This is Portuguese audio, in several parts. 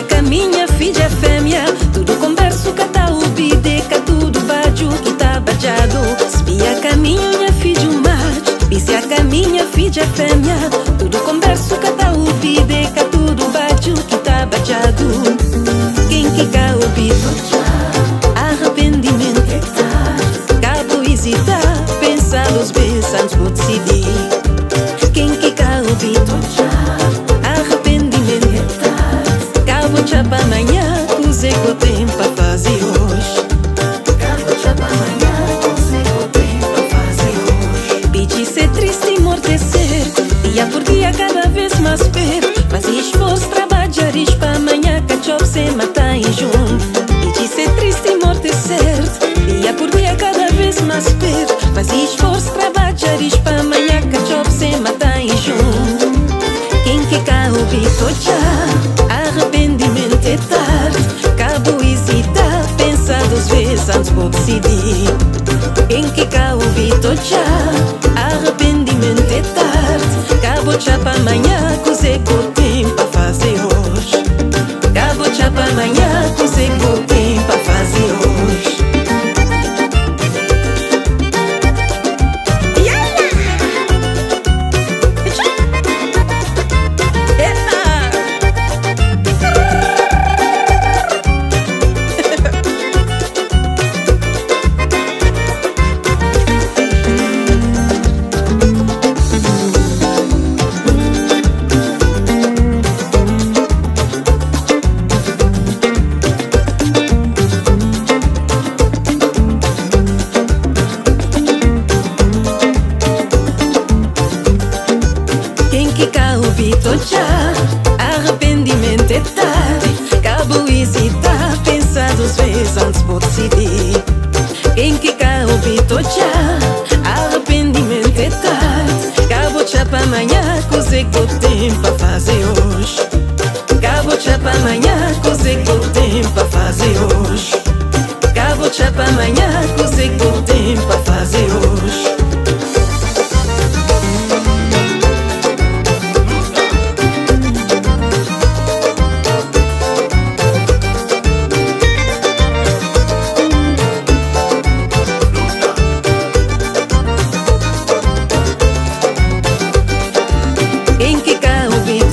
na caminha, filha é fêmea. Tudo converso, cata o bideca, tudo bajo, que tá bajado Espia caminho, minha filha um macho a caminha, filha é fêmea. Tudo converso, cata o bideca, tudo bajo, que tá bajado Quem que cá o bido? Arrependimento. Cabo hesitar, pensar nos perto Fazer esforço, trabalhar e para amanhã Cachorro se matar junto quem que cá ouviu já Arrependimento é tarde Cabo hesitar Pensar duas vezes antes vou decidir Quem que cá ouviu já ouviu já Arrependimento é tarde Cabo hesitar Pensar duas vezes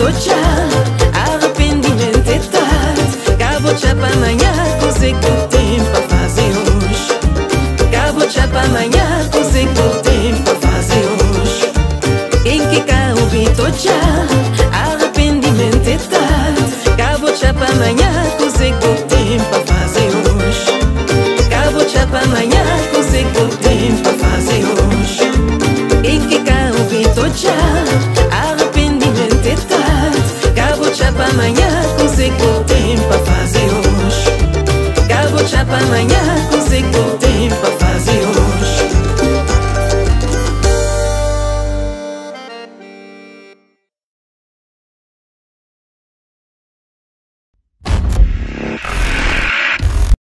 Gocea, arrependimento é tarde Cá vou já para amanhã, consigo tempo para fazer hoje Cá vou já para amanhã, consigo tempo para fazer hoje Quem que cá ouvi tocha, arrependimento é tarde Cá vou já para amanhã, consigo tempo para fazer hoje Cá vou já para amanhã, consigo tempo para fazer hoje Quem que cá ouvi tocha, amanhã, consigo o tempo a fazer hoje. Cabo chapa amanhã,